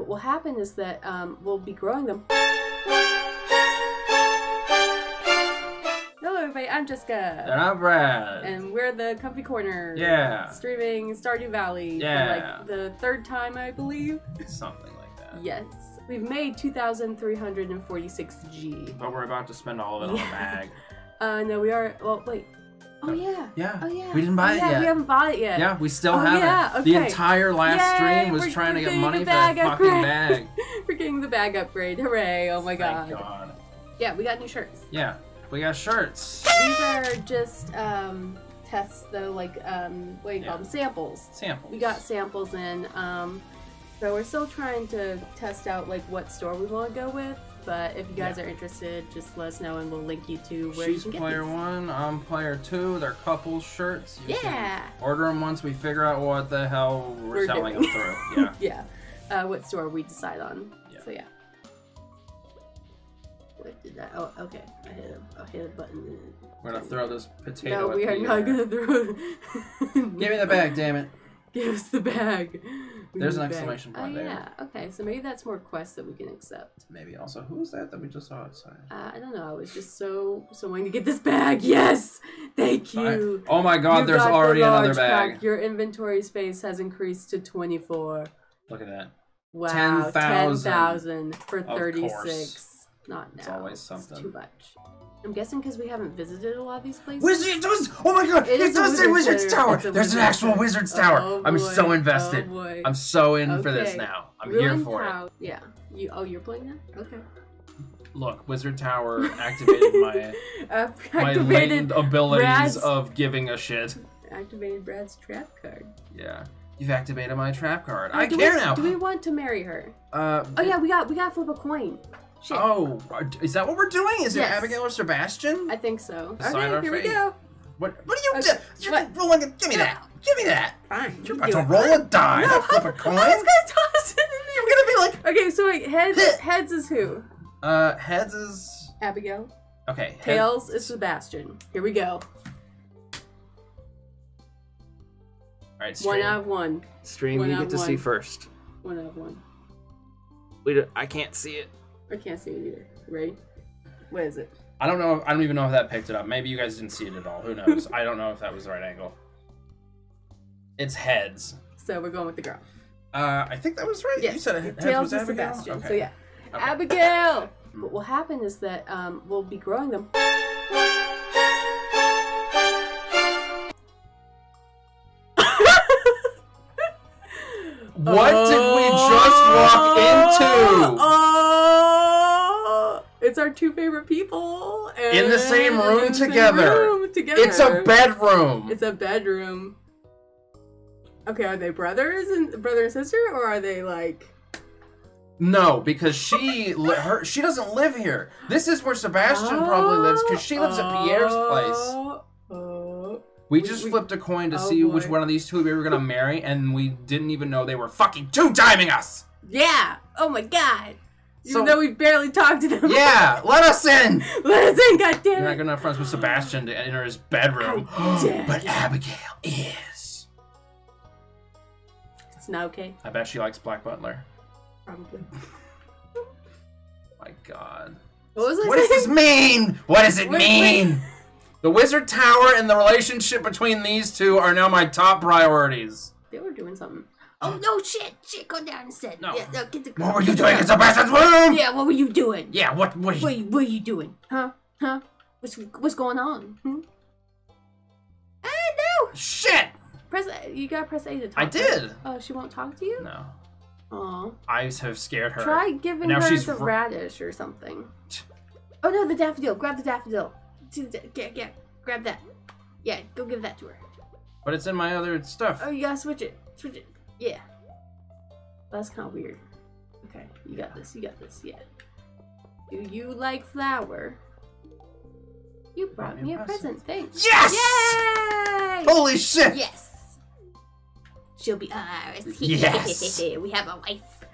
what will happen is that um, we'll be growing them. Hello, everybody. I'm Jessica. And I'm Brad. And we're the Comfy Corner. Yeah. Streaming Stardew Valley Yeah. for like the third time, I believe. Something like that. Yes. We've made 2,346G. But we're about to spend all of it on a bag. Uh, no, we are. Well, wait. Oh, yeah. Yeah. Oh, yeah. We didn't buy Oh, it yeah, yet. We haven't bought it yet. Yeah, we still Oh, haven't. yeah, The okay. entire last Yay, stream was trying to get money the for that fucking bag. We're getting the bag upgrade. Hooray. Oh, my God. Thank God. Yeah, we got new shirts. Yeah, we got shirts. These are just um, tests, though, like, um, what do you call them? Samples. Samples. We got samples in. Um, so we're still trying to test out like what store we want to go with. But if you guys Yeah. are interested, just let us know and we'll link you to where She's you can get player one, I'm player two. They're couples shirts. You can Yeah. Order them once we figure out what the hell we're, We're selling doing. them through. Yeah. Yeah. Uh, what store we decide on. Yeah. So yeah. What did that? Oh, okay. I hit a, I hit a button. We're gonna throw this potato. No, we are not air. gonna throw. It. Give me the bag, damn it. Give us the bag. We There's an bag. exclamation point Oh there. yeah. Okay, so maybe that's more quests that we can accept. Maybe also, who was that that we just saw outside? Uh, I don't know. I was just so so wanting to get this bag. Yes, thank you. Oh my god, You there's got the already another large bag. pack. Your inventory space has increased to 24. Look at that. Wow, 10,000. 10,000 for Of 36. course. Not now. It's always something. too much. I'm guessing because we haven't visited a lot of these places. Wizard, oh my god, It it, does say wizard's tower. Tower. It's a There's an actual tower. Wizard's Tower. Oh, I'm so invested. Oh. I'm so in for this now. I'm Ruined here for it. Yeah. You. Oh, you're playing that? Okay. Look, Wizard Tower activated my Uh, my latent abilities Brad's- of giving a shit. Activated Brad's trap card. Yeah. You've activated my trap card. Oh, I care we, now. Do we want to marry her? Uh, Oh yeah, we got we got flip a coin. Shit. Oh, is that what we're doing? Is Yes. it Abigail or Sebastian? I think so. Sign okay, our here we fate. go. What? What are you Okay, doing? You're what? rolling. A, give me that. Give me that. Fine. You're about to it. roll a die, not flip a coin. I was gonna toss it in You're gonna be like. Okay, so wait, heads heads is who? uh, heads is Abigail. okay. head- Tails is Sebastian. Here we go. All right, One out of one. stream. one you get to of see first. One out of one. We do, I can't see it. I can't see it either. Ready? What is it? I don't know. I don't even know if that picked it up. Maybe you guys didn't see it at all. Who knows? I don't know if that was the right angle. It's heads. So we're going with the girl. Uh, I think that was right. Yes. You said heads Tails was Abigail? Sebastian. Okay. So yeah. Okay. Abigail! What will happen is that um, we'll be growing them. What did we just walk into? Oh, it's our two favorite people In the same room the same together. room together. It's a bedroom. It's a bedroom. Okay, are they brothers and brother and sister, or are they like? No, because she her she doesn't live here. This is where Sebastian probably lives because she lives at Pierre's oh, place. Oh, oh. We we- just we- flipped a coin to oh see which one of these two we were gonna marry, and we didn't even know they were fucking two timing us. Yeah. Oh my god. Even So- though we barely talked to them. Yeah, let us in. Let us in, God You're not gonna have friends with Sebastian to enter his bedroom. But. Abigail is. It's not okay. I bet she likes Black Butler. Probably. My God. What was I What does this mean? What does it Wait, mean? wait. The Wizard Tower and the relationship between these two are now my top priorities. They were doing something. Oh no! Shit! Shit! Go down instead. No. Yeah, no, get the. What were you get the doing gun. in Sebastian's room? Yeah, what were you doing? Yeah, what what What, you- what are you doing? Huh? Huh? What's what's going on? Hmm? Ah no! shit? Press A. You gotta press A to talk. I to did. her. Oh, she won't talk to you. No. Aw. I have scared her. Try giving Now her she's the radish or something. Oh no, the daffodil. Grab the daffodil. To Get, get, grab that. Yeah, go give that to her. But it's in my other stuff. Oh, you gotta switch it. Switch it. Yeah. That's kind of weird. Okay, you got this. You got this. Yeah. Do you like flour? You brought me a present. Thanks. Yes! Yay! Holy shit! Yes. She'll be ours. Yes. we have a wife.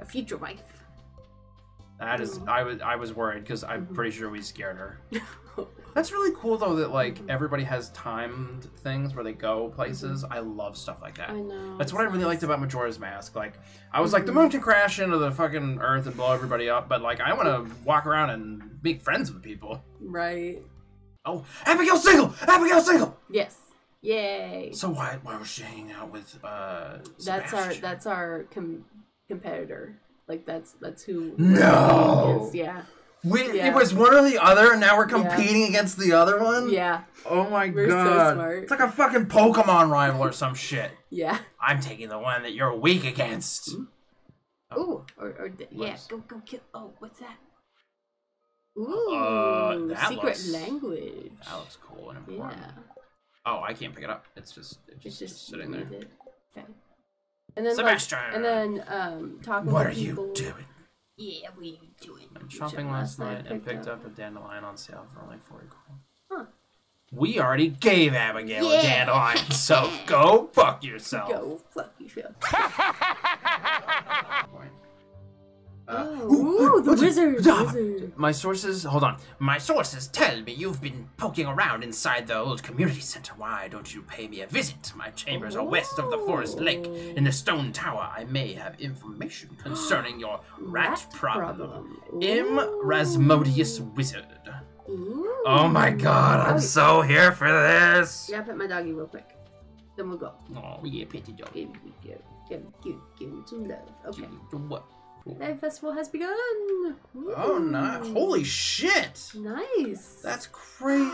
A future wife. That is, Mm. I was I was worried because I'm pretty sure we scared her. That's really cool though that like everybody has timed things where they go places. I love stuff like that. I know. That's it's what I really nice. liked about Majora's Mask. Like, I was like, the Mhm. moon can crash into the fucking earth and blow everybody up, but like, I want to walk around and make friends with people. Right. Oh, Abigail Single! Abigail Single! Yes. Yay. So why why was she hanging out with uh? That's our that's our com- competitor. Like that's that's who. No! Against. Yeah. We, Yeah. It was one or the other, and now we're Yeah. competing against the other one. Yeah. Oh my We're so god! smart. It's like a fucking Pokemon rival or some shit. Yeah. I'm taking the one that you're weak against. Hmm? Oh. Ooh. Or or d- yeah. What's- Go go kill. Oh, what's that? Ooh. Uh, that secret looks- language. That looks cool and important. Yeah. Oh, I can't pick it up. It's just it's It's just, just sitting there. Okay. And then like, Sebastian. and then um talking what to are you doing? Yeah, what are you doing? I'm shopping I last night and picked up a dandelion on sale for only 40 coin. Huh. We already gave Abigail a dandelion, so go fuck yourself. Go fuck yourself. Uh, Oh, ooh, the wizard, Ah, wizard. My sources, hold on. My sources tell me you've been poking around inside the old community center. Why don't you pay me a visit? My chambers are west of the forest lake. In the stone tower, I may have information concerning your rat, problem. M. Rasmodius Wizard. Ooh. Oh my god, I'm Oh, so here for this. Yeah, pet my doggy real quick. Then we'll go. Oh, yeah, petty dog. Give, give, give, give, give him some love. Okay. What? Night festival has begun. Oh, no. Ooh. Holy shit. Nice. That's crazy.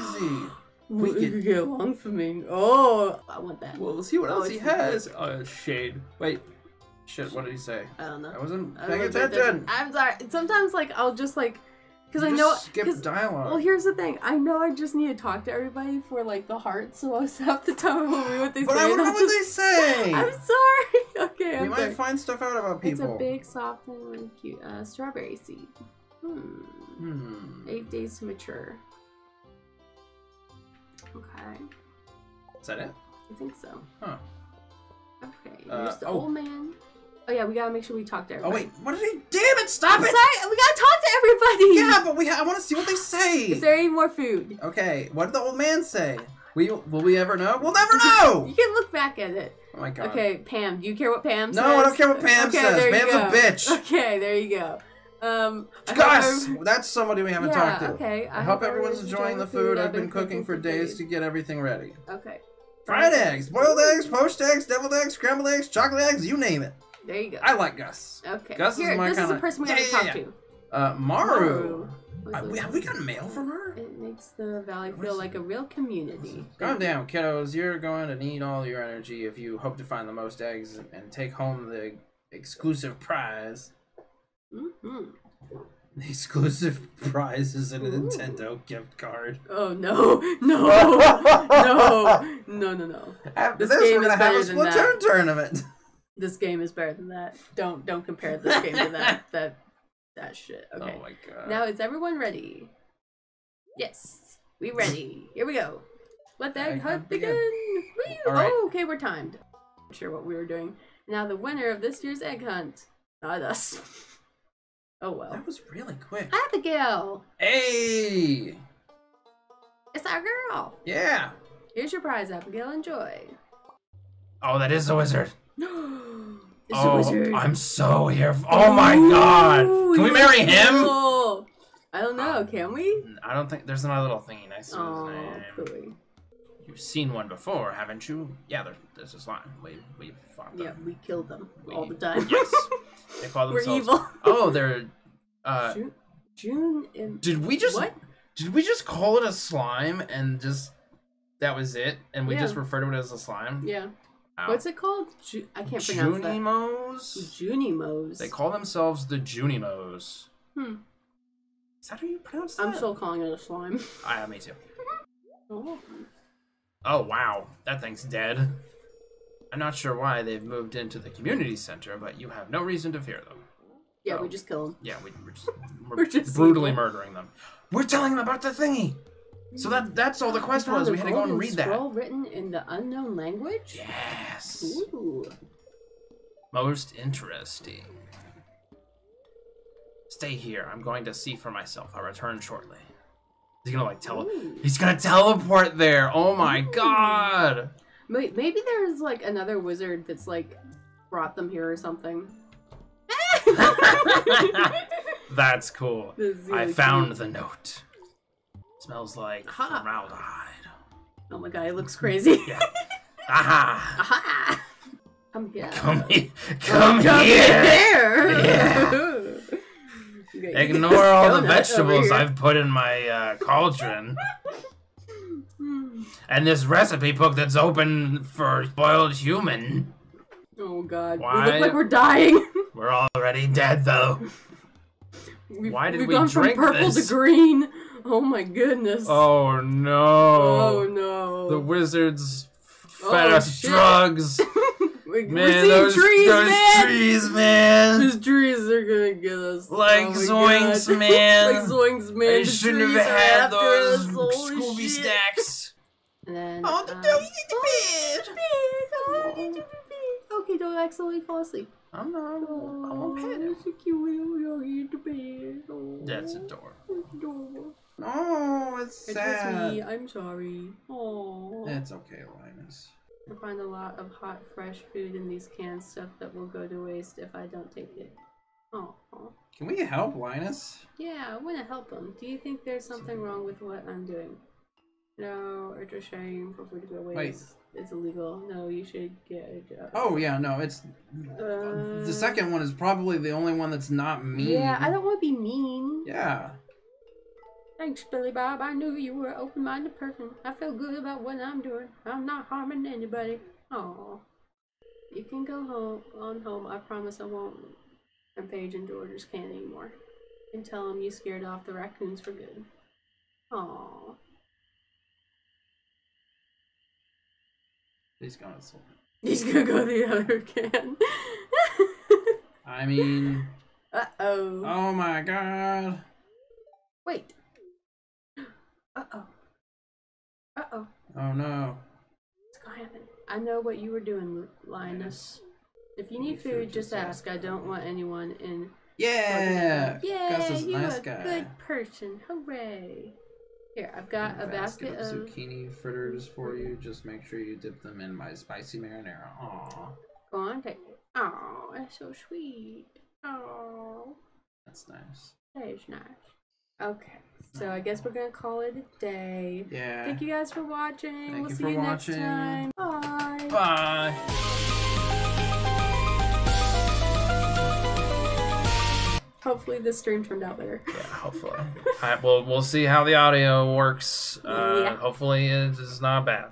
we we could could- get along for me. Oh, I want that. Well, let's see what Oh, else he it's- has. Oh, shade. Wait. Shit, what did he say? I don't know. I wasn't paying don't attention. I'm sorry. Sometimes, like, I'll just like, because I know, just skip dialogue. well, here's the thing. I know I just need to talk to everybody for like the heart, so I half the time I won't read what they but say. I and wonder what just- they say. I'm sorry. Okay, we I'm might sorry. find stuff out about people. It's a big, soft, and really cute uh, strawberry seed. Hmm. Hmm. Eight days to mature. Okay, Is that it? I think so. Huh. Okay, Uh, the oh. old man. Oh yeah, we gotta make sure we talk to everybody. Oh wait, what did he? Damn it! Stop I'm it! sorry, we gotta talk to Yeah, but we. Ha- I want to see what they say. Is there any more food? Okay, what did the old man say? We will we ever know? We'll never know. You can look back at it. Oh my god. Okay, Pam. Do you care what Pam No, says? No, I don't care what Pam okay, says. there you Pam's a bitch. Okay, there you go. Um, I Gus, that's somebody we haven't yeah, talked to. okay. I, hope everyone's enjoying the food I've been cooking for days to get everything ready. Okay. Fried eggs, boiled eggs, poached eggs, deviled eggs, scrambled eggs, chocolate eggs, you name it. There you go. I like Gus. Okay. Gus is Here, my this kinda- the person we Yeah, have to yeah, talk yeah. to. Uh, Maru. What's Uh, we, have we got mail from her? It makes the valley feel like a real community. Calm down, kiddos. You're going to need all your energy if you hope to find the most eggs and, and take home the exclusive prize. hmm The exclusive prize is a Ooh. Nintendo gift card. Oh no, no, no, no, no, no. After This this, game we're is gonna have a better than that. Splatoon tournament. This game is better than that. Don't don't compare this game to that that that shit. Oh okay. Oh my god. Now is everyone ready? Yes, we ready. Here we go. Let the egg hunt begin. begin. Woo! All right. Oh, okay, we're timed. Not sure what we were doing. Now the winner of this year's egg hunt, not us. Oh well. that was really quick. Abigail, Hey! it's our girl. Yeah. Here's your prize, Abigail. Enjoy. Oh, that is the wizard. it's oh, a wizard. I'm so here. f- Oh my god. Can we marry him? cool. I don't know. Um, Can we? I don't think there's another little thingy next to Oh, his name. You've seen one before, haven't you? Yeah, there, there's a slime. We we fought them. Yeah, we killed them We- all the time. Yes. They call We're evil. Oh, they're. Uh, June, June and did we just? what? Did we just call it a slime and just that was it? And we Yeah. just refer to it as a slime? Yeah. What's it called? Ju- I can't pronounce that. Junimos? Junimos. They call themselves the Junimos. Hmm. Is that how you pronounce that? I'm still calling it a slime. Ah, me too. Oh. Oh wow, that thing's dead. I'm not sure why they've moved into the community center, but you have no reason to fear them. Yeah, we Oh. just kill them. Yeah, we, we're just, we're We're just brutally murdering them. We're telling them about the thingy. So that that's all the quest was. We had to go and read that. Scroll written in the unknown language. Yes. Ooh. Most interesting. Stay here. I'm going to see for myself. I'll return shortly. He's gonna like tele. Ooh. He's gonna teleport there. Oh my Ooh. god. Wait, maybe there's like another wizard that's like brought them here or something. That's cool. I found cute. the note. Smells like Aha. formaldehyde. Oh my god, it looks crazy. Yeah. Aha! Aha! Come here. Come here. Come, Come here. here. Yeah. Ignore all the vegetables. I've put in my uh, cauldron. And this recipe book that's open for boiled human. Oh god. Why- We look like we're dying. We're already dead though. We've, Why did we've we gone drink from purple this? to green. Oh my goodness. Oh no. Oh, no. The wizards Oh, fed us shit. drugs. We- Man, we're seeing those, trees, those man. trees, man. Those trees are gonna get us. Like oh my zoinks, God. man. like zoinks, man. I The shouldn't have had those Scooby shit. snacks. And then. I want the um, doggy to oh, bed. to bed. Oh, I need to bed. Okay, don't accidentally fall asleep. Oh no, I Oh, pet it's a cute little doggy to bed. Oh, That's adorable. it's adorable. Oh, it's It was me. I'm sorry. Oh. It's okay, Linus. I find a lot of hot, fresh food in these canned stuff that will go to waste if I don't take it. Oh. Can we help Linus? Yeah, I want to help him. Do you think there's something wrong with what I'm doing? No, it's a shame for to go waste. It's illegal. No, you should get a job. Oh yeah, no, it's Uh, the second one is probably the only one that's not mean. Yeah, I don't want to be mean. Yeah. Thanks, Billy Bob. I knew you were an open-minded person. I feel good about what I'm doing. I'm not harming anybody. Oh, you can go home on home. I promise I won't. And Paige and George's can't anymore. And tell them you scared off the raccoons for good. Oh, He's gonna solve he's gonna go the other can. I mean, uh oh. oh my god. Wait. Uh oh. Uh oh. Oh no. What's gonna happen? I know what you were doing, Linus. If you need food, just ask. I don't want anyone in. Yeah. Yeah, you nice a guy. good person. Hooray! Here, I've got a basket of of. zucchini fritters for you. Just make sure you dip them in my spicy marinara. Aw, Go on, take it. Oh, that's so sweet. Oh, that's nice. that is nice. Okay, so I guess we're gonna call it a day. Yeah. Thank you guys for watching. Thank we'll you see for you watching. next time. Bye. Bye. Hopefully this stream turned out better. Yeah, hopefully. All right, well, we'll see how the audio works. Uh, Yeah. Hopefully, it is not bad.